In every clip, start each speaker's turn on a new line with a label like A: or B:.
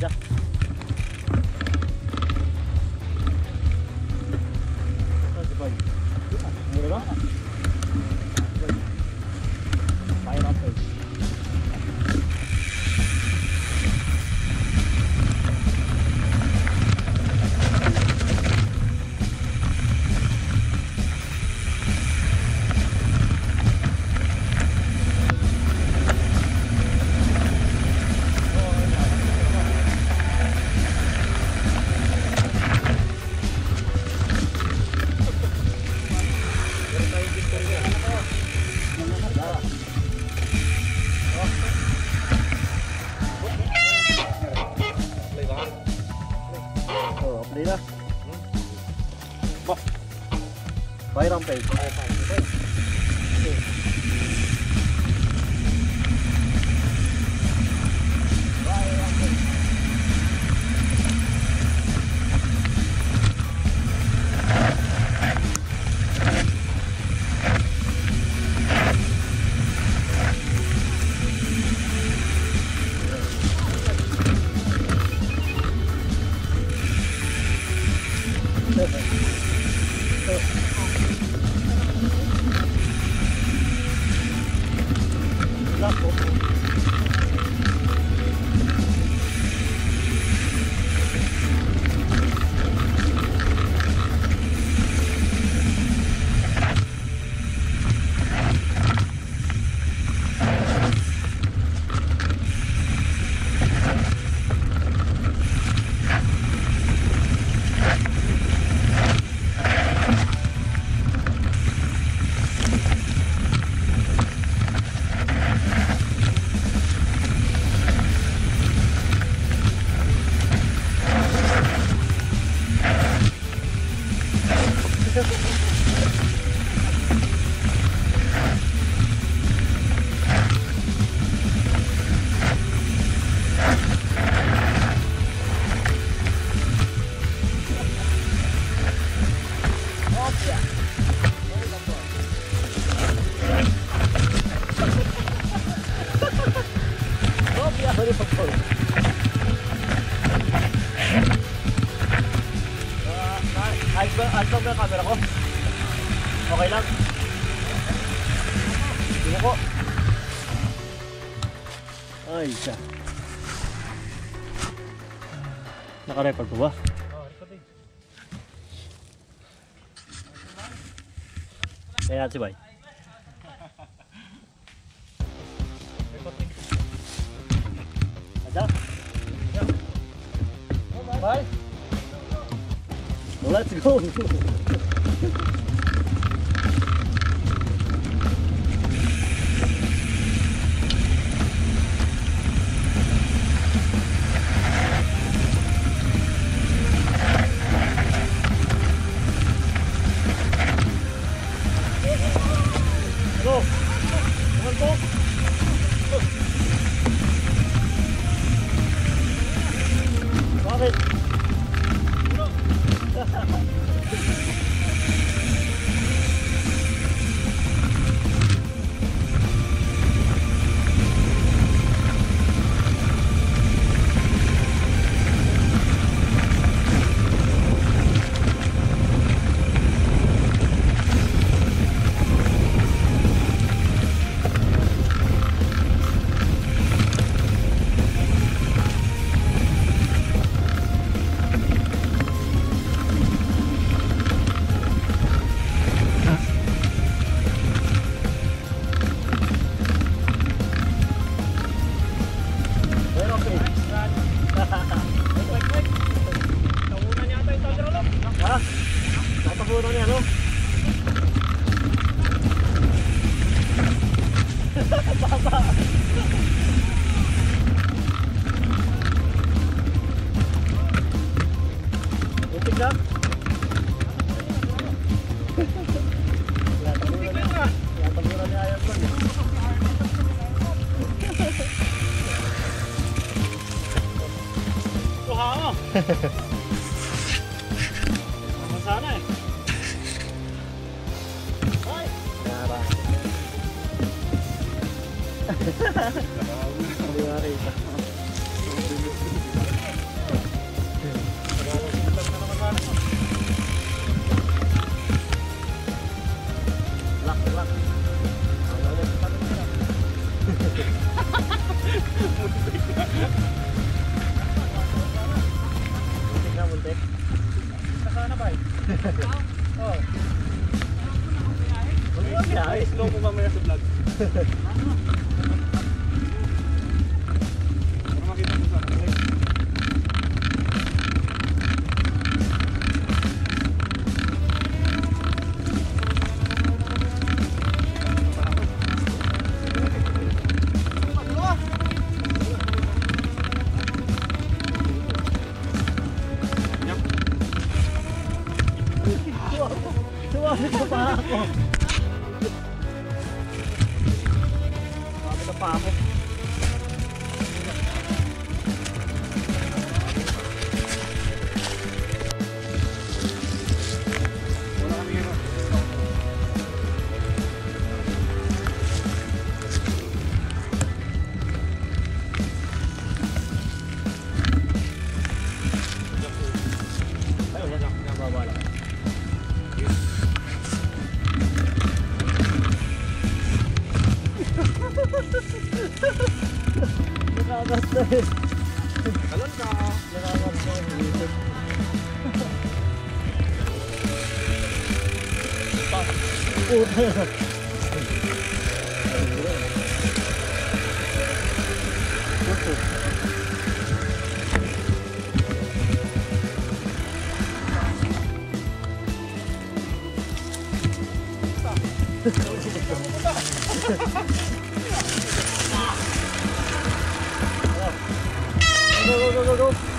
A: 가자. Đi đó. Bọc. Bay rong tiền. Camera ko? Okay lang? Tingnan ko. Ay, siya. Naka-record po ba? Kaya natin Bay. Ada? Bye. Let's go. バあバあ。Hindi makita. Lock, lock. Muntik na. Muntik na, muntik.
B: Nakana ba?
A: Oo. Oo. Huwag na,
B: slow mo mamaya sa vlog.
A: Ano? 啊，对。好了，哥，看。哈哈。走走走走走。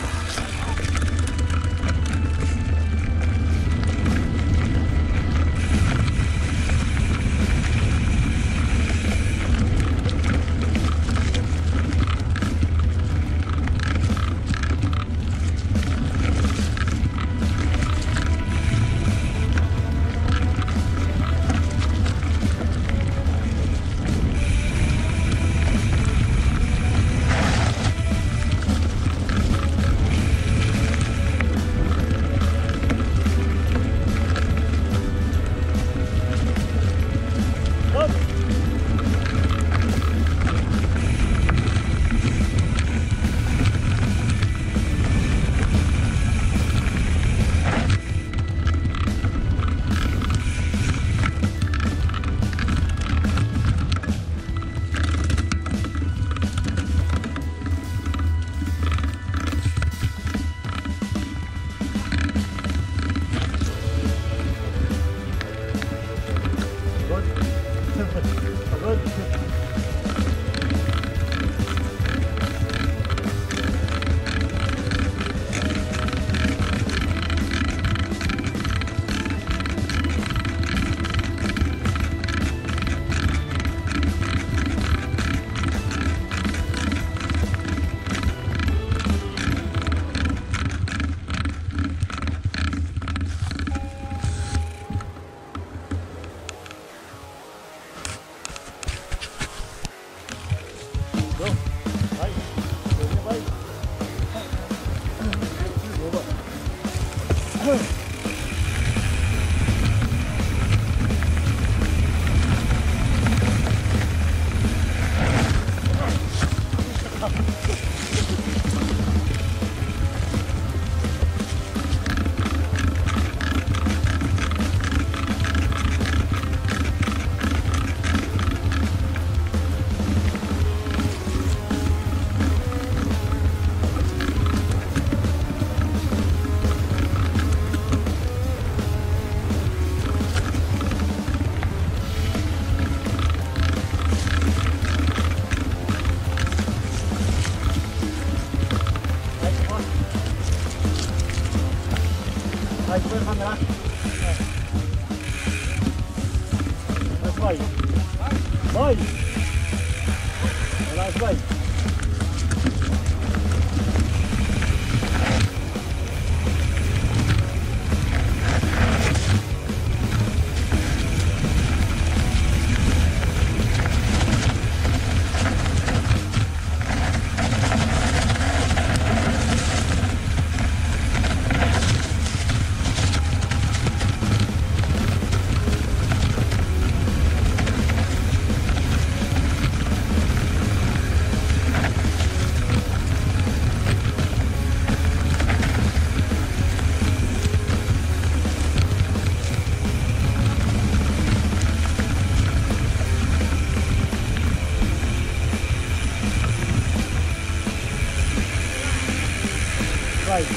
A: Right.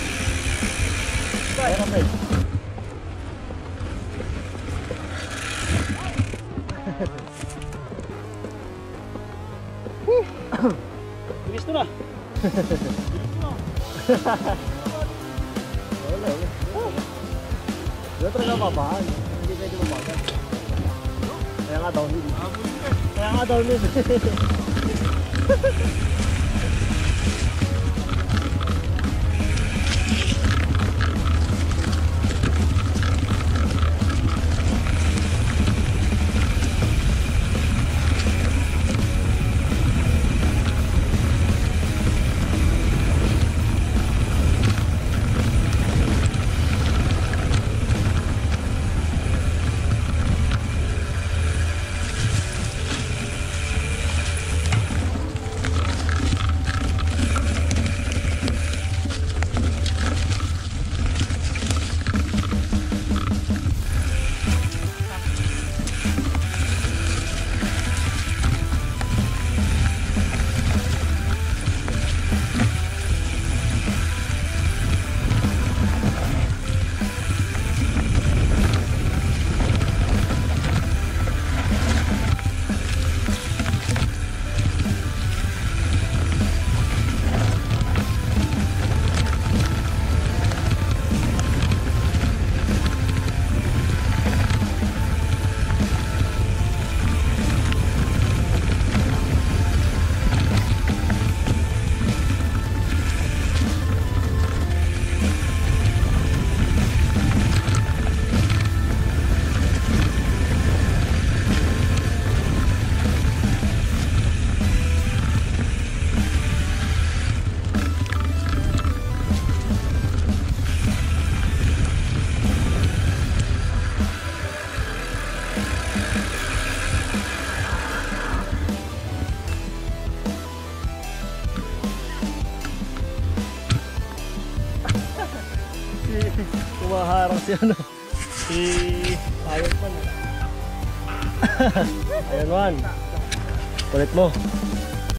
A: Right. Okay.
B: Bilis to na.
A: Wala, wala. Wala talaga babaan. Hindi pwede mabagal. Kaya nga downhill. Kaya nga downhill. Kumaharang si ano. Si Iron Man. Ayan man. Kulit mo.